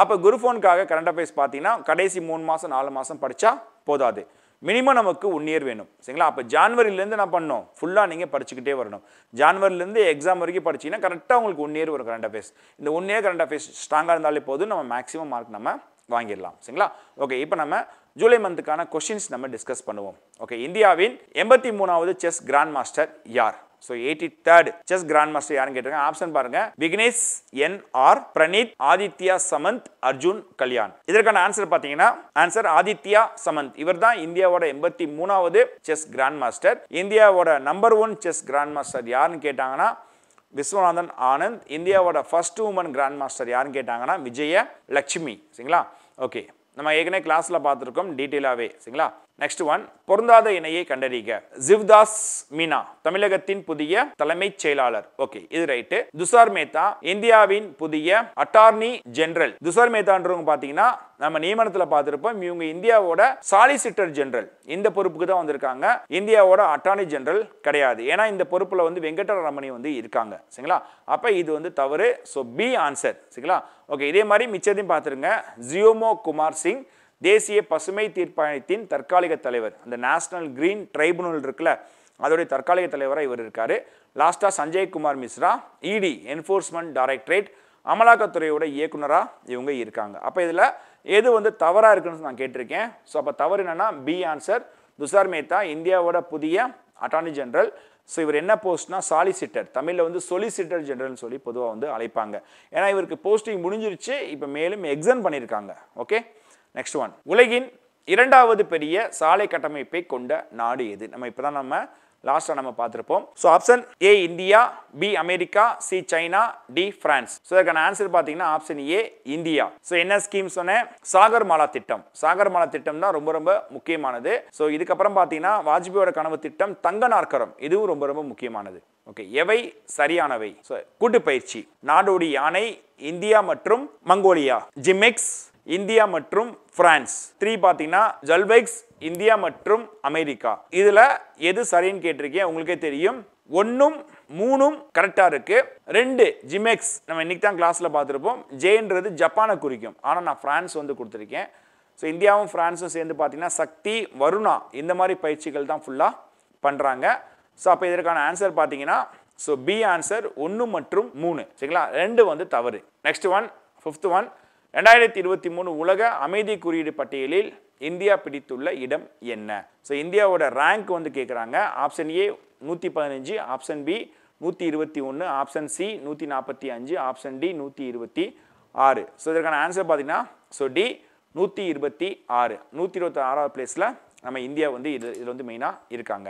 அப்போ குருஃபோனுக்காக கரண்ட் அஃபேர்ஸ் பார்த்தீங்கன்னா கடைசி மூணு மாதம் நாலு மாதம் படித்தா போதாது. மினிமம் நமக்கு ஒன் இயர் வேணும். சரிங்களா? அப்போ ஜான்வரிலேருந்து நான் பண்ணணும் ஃபுல்லாக நீங்கள் படிச்சுக்கிட்டே வரணும். ஜான்வரிலேருந்து எக்ஸாம் வரைக்கும் படிச்சிங்கன்னா கரெக்டாக உங்களுக்கு ஒன் இயர் வரும் கரண்ட் அஃபேர்ஸ் இந்த ஒன் இயர் கரண்ட் அஃபேர்ஸ் ஸ்ட்ராங்காக இருந்தாலே போதும். நம்ம மேக்ஸிமம் மார்க் நம்ம வாங்கிடலாம். சரிங்களா? ஓகே இப்போ நம்ம ஜூலை மந்த்துக்கான கொஷின்ஸ் நம்ம டிஸ்கஸ் பண்ணுவோம். ஓகே இந்தியாவின் எண்பத்தி மூணாவது செஸ் கிராண்ட் மாஸ்டர் யார்? So eighty third chess grand master யாருன்னு கேட்டிருக்காங்க ஆப்ஷன் பாருங்க. விக்னேஷ் என் ஆர் பிரணீத் ஆதித்யா சமந்த் அர்ஜுன் கல்யாண் இதற்கான ஆன்சர் பார்த்தீங்கன்னா ஆன்சர் ஆதித்யா சமந்த் இவர் தான் இந்தியாவோட எண்பத்தி மூணாவது செஸ் கிராண்ட் மாஸ்டர் இந்தியாவோட number one chess grand master யாருன்னு கேட்டாங்கன்னா விஸ்வநாதன் ஆனந்த். இந்தியாவோட ஃபர்ஸ்ட் உமன் கிராண்ட் மாஸ்டர் யாருன்னு கேட்டாங்கன்னா விஜய லட்சுமி சரிங்களா? ஓகே நம்ம ஏற்கனவே கிளாஸில் பார்த்துருக்கோம் டீட்டெயிலாகவே சரிங்களா? நெக்ஸ்ட் ஒன் பொருந்தாத இணையை கண்டறிக. ஜிவ்தாஸ் மீனா தமிழகத்தின் புதிய தலைமைச் செயலாளர். ஓகே இது ரைட்டு துஷார் மேத்தா இந்தியாவின் புதிய அட்டார்னி ஜெனரல் துஷார் மேத்தான்றவங்க பார்த்தீங்கன்னா நம்ம நியமனத்தில் பார்த்துருப்போம் இவங்க இந்தியாவோட சாலிசிட்டர் ஜெனரல் இந்த பொறுப்புக்கு தான் வந்திருக்காங்க. இந்தியாவோட அட்டார்னி ஜெனரல் கிடையாது. ஏன்னா இந்த பொறுப்பில் வந்து வெங்கடரமணி வந்து இருக்காங்க. சரிங்களா? அப்போ இது வந்து தவறு. ஸோ பி ஆன்சர் சரிங்களா? ஓகே இதே மாதிரி மிச்சத்தையும் பார்த்துருங்க. ஜியோமோ குமார் சிங் தேசிய பசுமை தீர்ப்பாயத்தின் தற்காலிக தலைவர் அந்த நேஷனல் கிரீன் ட்ரைபுனல் இருக்குல்ல அதோடைய தற்காலிக தலைவராக இவர் இருக்கார். லாஸ்ட்டாக சஞ்சய் குமார் மிஸ்ரா இடி என்ஃபோர்ஸ்மெண்ட் டைரக்டரேட் அமலாக்கத்துறையோட இயக்குனராக இவங்க இருக்காங்க. அப்போ இதில் எது வந்து தவறாக இருக்குன்னு நான் கேட்டிருக்கேன். ஸோ அப்போ தவறு என்னென்னா பி ஆன்சர் துஷார் மேத்தா இந்தியாவோட புதிய அட்டார்னி ஜெனரல் ஸோ இவர் என்ன போஸ்ட்னா சாலிசிட்டர் தமிழில் வந்து சொலிசிட்டர் ஜெனரல்னு சொல்லி பொதுவாக வந்து அழைப்பாங்க. ஏன்னா இவருக்கு போஸ்டிங் முடிஞ்சிருச்சு இப்போ மேலும் எக்ஸன் பண்ணியிருக்காங்க ஓகே நெக்ஸ்ட் ஒன் உலகின் இரண்டாவது பெரிய சாலை கட்டமைப்பை கொண்ட நாடு எது? நம்ம இப்போ தான் நம்ம லாஸ்ட்டாக நம்ம பார்த்துருப்போம். So option A India B America C China D France so அதுக்கான ஆன்சர் பார்த்தீங்கன்னா ஆப்ஷன் ஏ இந்தியா. ஸோ என்ன ஸ்கீம் சொன்னேன்? சாகர் மாலா திட்டம். சாகர் மாலா திட்டம் தான் ரொம்ப ரொம்ப முக்கியமானது. ஸோ இதுக்கப்புறம் பார்த்தீங்கன்னா வாஜ்பாயோட கனவு திட்டம் தங்க நாற்கரம். இதுவும் ரொம்ப ரொம்ப முக்கியமானது. ஓகே எவை? சரியானவை. ஸோ கூட்டு பயிற்சி நாடோடி யானை இந்தியா மற்றும் மங்கோலியா. ஜிமிக்ஸ் இந்தியா மற்றும் பிரான்ஸ் த்ரீ பார்த்தீங்கன்னா ஜல்பைக்ஸ் இந்தியா மற்றும் அமெரிக்கா. இதில் எது சரின்னு கேட்டிருக்கேன் உங்களுக்கே தெரியும். ஒன்றும் மூணும் கரெக்டாக இருக்கு. ரெண்டு ஜிமெக்ஸ் நம்ம இன்னைக்கு தான் கிளாஸில் பார்த்துருப்போம். ஜேன்றது ஜப்பானை குறிக்கும். ஆனால் நான் ஃப்ரான்ஸ் வந்து கொடுத்துருக்கேன். ஸோ இந்தியாவும் ஃப்ரான்ஸும் சேர்ந்து பார்த்தீங்கன்னா சக்தி வருணா இந்த மாதிரி பயிற்சிகள் தான் ஃபுல்லாக பண்ணுறாங்க ஸோ அப்போ இதற்கான ஆன்சர் பார்த்தீங்கன்னா ஸோ பி ஆன்சர் ஒன்று மற்றும் மூணு. சரிங்களா? ரெண்டு வந்து தவறு. நெக்ஸ்ட் ஒன் ஃபிஃப்த் ஒன் ரெண்டாயிரத்தி இருபத்தி மூணு உலக அமைதி குறியீடு பட்டியலில் இந்தியா பிடித்துள்ள இடம் என்ன? ஸோ இந்தியாவோட ரேங்க் வந்து கேட்குறாங்க ஆப்ஷன் ஏ நூற்றி பதினஞ்சு ஆப்ஷன் பி நூற்றி இருபத்தி ஒன்று ஆப்ஷன் சி நூற்றி நாற்பத்தி அஞ்சு ஆப்ஷன் டி நூற்றி இருபத்தி ஆறு. ஸோ இதற்கான ஆன்சர் பார்த்தீங்கன்னா ஸோ டி நூற்றி இருபத்தி ஆறு. நூற்றி இருபத்தி ஆறாவது பிளேஸில் நம்ம இந்தியா வந்து இது இதில் வந்து மெயினாக இருக்காங்க.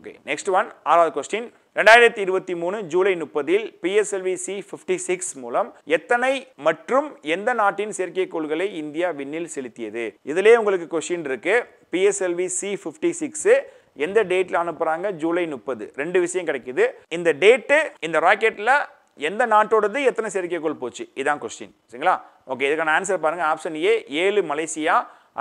ஓகே நெக்ஸ்ட் ஒன் ஆறாவது கொஸ்டின் ரெண்டாயிரத்தி இருபத்தி மூணு ஜூலை முப்பதில் பிஎஸ்எல்வி சி ஃபிஃப்டி சிக்ஸ் மூலம் எத்தனை மற்றும் எந்த நாட்டின் செயற்கைக்கோள்களை இந்தியா விண்ணில் செலுத்தியது? இதிலே உங்களுக்கு கொஸ்டின் இருக்கு. பிஎஸ்எல்வி சி ஃபிஃப்டி சிக்ஸு எந்த டேட்டில் அனுப்புகிறாங்க ஜூலை முப்பது. ரெண்டு விஷயம் கிடைக்குது. இந்த டேட்டு இந்த ராக்கெட்டில் எந்த நாட்டோடது எத்தனை செயற்கைக்கோள் போச்சு? இதான் கொஸ்டின் சரிங்களா? ஓகே இதுக்கான ஆன்சர் பாருங்க. ஆப்ஷன் ஏ ஏழு மலேசியா.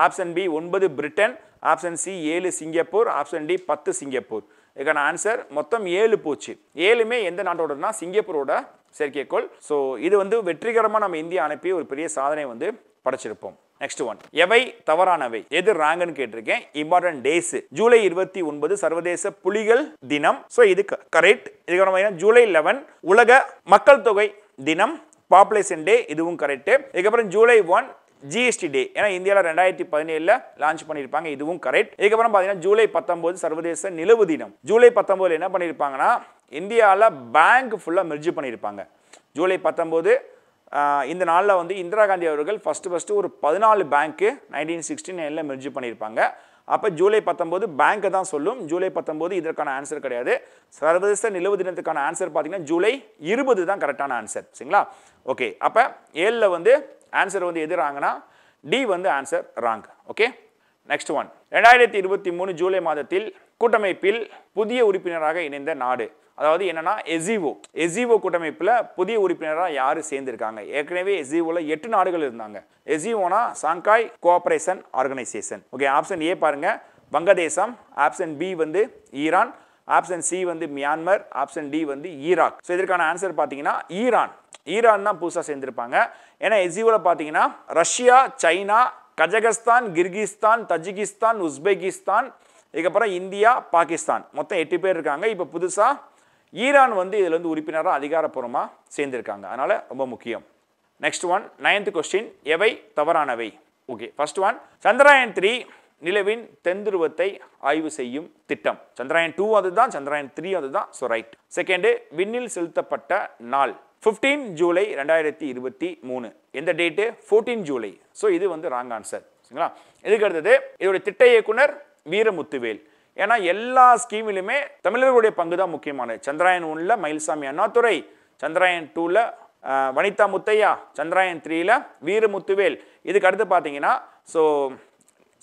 ஆப்ஷன் பி ஒன்பது பிரிட்டன். ஆப்ஷன் சி ஏழு சிங்கப்பூர். ஆப்ஷன் டி பத்து சிங்கப்பூர். இதுக்கான ஆன்சர் மொத்தம் ஏழு போச்சு. ஏழுமே எந்த நாட்டோடனா சிங்கப்பூரோட செயற்கைக்கோள். ஸோ இது வந்து வெற்றிகரமாக நம்ம இந்தியா அனுப்பி ஒரு பெரிய சாதனை வந்து படைச்சிருப்போம். நெக்ஸ்ட் ஒன் எவை தவறானவை? எது ராங்கன்னு கேட்டிருக்கேன். இம்பார்ட்டன்ட் டேஸ் ஜூலை இருபத்தி ஒன்பது சர்வதேச புலிகள் தினம். ஸோ இது கரெக்ட் இதுக்கப்புறம் ஜூலை லெவன் உலக மக்கள் தொகை தினம். பாப்புலேஷன் டே இதுவும் கரெக்டு இதுக்கப்புறம் ஜூலை ஒன் ஜிஎஸ்டி டே ஏன்னா இந்தியாவில் ரெண்டாயிரத்தி பதினேழில் லான்ச் பண்ணியிருப்பாங்க. இதுவும் கரெக்ட் இதுக்கப்புறம் பார்த்தீங்கன்னா ஜூலை பத்தொம்போது சர்வதேச நிலவு தினம். ஜூலை பத்தொம்போதில் என்ன பண்ணியிருப்பாங்கன்னா இந்தியாவில் பேங்க் ஃபுல்லாக மெர்ஜ் பண்ணியிருப்பாங்க. ஜூலை பத்தொம்போது இந்த நாளில் வந்து இந்திரா காந்தி அவர்கள் ஃபஸ்ட்டு ஃபஸ்ட்டு ஒரு பதினாலு பேங்க்கு நைன்டீன் சிக்ஸ்டி நைனில் மெர்ஜ் பண்ணியிருப்பாங்க. அப்போ ஜூலை பத்தொம்போது பேங்க்கை தான் சொல்லும். ஜூலை பத்தொம்போது இதற்கான ஆன்சர் கிடையாது. சர்வதேச நிலவு தினத்துக்கான ஆன்சர் பார்த்தீங்கன்னா ஜூலை இருபது தான் கரெக்டான ஆன்சர் சரிங்களா? ஓகே அப்போ ஏழில் வந்து ஆன்சர் வந்து எது ராங்கன்னா டி வந்து answer wrong. Okay next one ரெண்டாயிரத்தி இருபத்தி மூணு ஜூலை மாதத்தில் கூட்டமைப்பில் புதிய உறுப்பினராக இணைந்த நாடு. அதாவது என்னன்னா எசிஓ எசிஓ கூட்டமைப்பில் புதிய உறுப்பினராக யார் சேர்ந்திருக்காங்க? ஏற்கனவே எசிஓவில் எட்டு நாடுகள் இருந்தாங்க. எசிஓனா Shanghai cooperation organisation okay option A பாருங்கள் வங்கதேசம் ஆப்ஷன் பி வந்து ஈரான் ஆப்ஷன் சி வந்து மியான்மர் ஆப்ஷன் டி வந்து ஈராக். ஸோ இதற்கான ஆன்சர் பார்த்தீங்கன்னா ஈரான். ஈரான் தான் புதுசாக சேர்ந்திருப்பாங்க. ஏன்னா எஸ்இஓவில் பார்த்தீங்கன்னா Russia China Kazakhstan Kyrgyzstan Tajikistan Uzbekistan இதுக்கப்புறம் இந்தியா பாகிஸ்தான். மொத்தம் எட்டு பேர் இருக்காங்க. இப்போ புதுசாக ஈரான் வந்து இதில் வந்து உறுப்பினராக அதிகாரப்பூர்வமாக சேர்ந்திருக்காங்க. அதனால் ரொம்ப முக்கியம். நெக்ஸ்ட் ஒன் நைன்த் கொஸ்டின் எவை தவறானவை? Okay first one Chandrayaan three நிலவின் தென்துருவத்தை ஆய்வு செய்யும் திட்டம். சந்திராயன் டூ அதுதான் சந்திராயன் த்ரீ அதுதான் ஸோ ரைட் செகண்டு விண்ணில் செலுத்தப்பட்ட நாள். 15 ஜூலை ரெண்டாயிரத்தி இருபத்தி மூணு. எந்த டேட்டு 14 ஜூலை. ஸோ இது வந்து ராங் ஆன்சர் சரிங்களா? இதுக்கு அடுத்தது இதோட திட்ட இயக்குனர் வீரமுத்துவேல். ஏன்னா எல்லா ஸ்கீமிலுமே தமிழர்களுடைய பங்கு தான் முக்கியமானது. சந்திராயன் ஒன்றில் மயில்சாமி அண்ணாதுரை சந்திராயன் டூவில் வனிதா முத்தையா சந்திராயன் த்ரீல வீரமுத்துவேல் இதுக்கு அடுத்து பார்த்தீங்கன்னா ஸோ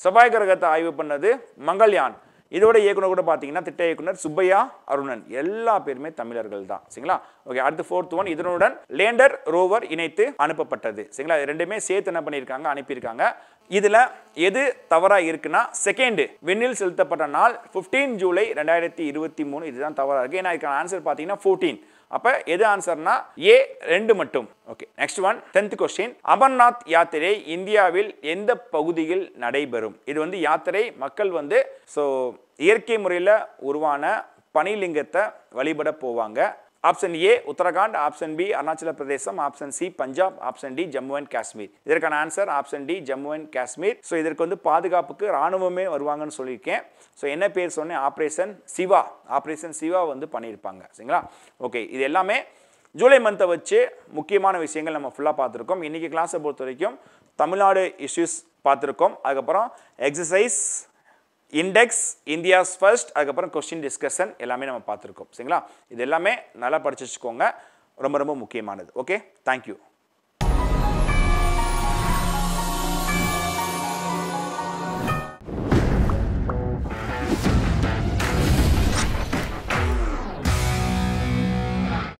செவ்வாய் கிரகத்தை ஆய்வு பண்ணது மங்கள்யான். இதோட இயக்குனர் கூட பார்த்தீங்கன்னா திட்ட இயக்குனர் சுப்பையா அருணன். எல்லா பேருமே தமிழர்கள் தான். சரிங்களா? ஓகே அடுத்து ஃபோர்த் ஒன் இதனுடன் லேண்டர் ரோவர் இணைத்து அனுப்பப்பட்டது. சரிங்களா? ரெண்டுமே சேர்த்து என்ன பண்ணியிருக்காங்க? அனுப்பியிருக்காங்க. இதில் எது தவறாக இருக்குன்னா செகண்டு விண்ணில் செலுத்தப்பட்ட நாள் 15 ஜூலை ரெண்டாயிரத்தி இருபத்தி மூணு இதுதான் தவறாக இருக்குது ஏன்னா இதுக்கான ஆன்சர் பார்த்தீங்கன்னா ஃபோர்டீன் அப்போ எது ஆன்சர்னா ஏ ரெண்டு மட்டும். Okay next one tenth question Amarnath யாத்திரை இந்தியாவில் எந்த பகுதியில் நடைபெறும்? இது வந்து யாத்திரை மக்கள் வந்து ஸோ இயற்கை முறையில் உருவான பனிலிங்கத்தை வழிபட போவாங்க. Option A Uttarakhand. Option B Arunachal Pradesh. Option C Punjab. Option D Jammu and Kashmir. இதற்கான answer option D Jammu and Kashmir. So இதற்கு வந்து பாதுகாப்புக்கு ராணுவமே வருவாங்கன்னு சொல்லியிருக்கேன். ஸோ என்ன பேர் சொன்னேன்? ஆப்ரேஷன் சிவா. ஆப்ரேஷன் சிவா வந்து பண்ணியிருப்பாங்க. சரிங்களா? ஓகே இது எல்லாமே ஜூலை மந்த்தை வச்சு முக்கியமான விஷயங்கள் நம்ம ஃபுல்லாக பார்த்துருக்கோம். இன்றைக்கி கிளாஸை பொறுத்த வரைக்கும் தமிழ்நாடு இஷ்யூஸ் பார்த்துருக்கோம். அதுக்கப்புறம் எக்ஸசைஸ் இண்டெக்ஸ் இந்தியாஸ் ஃபர்ஸ்ட் அதுக்கப்புறம் கொஸ்டின் டிஸ்கஷன் எல்லாமே நம்ம பார்த்துருக்கோம். சரிங்களா? இது எல்லாமே நல்லா படிச்சு வச்சுக்கோங்க. ரொம்ப ரொம்ப முக்கியமானது. Okay thank you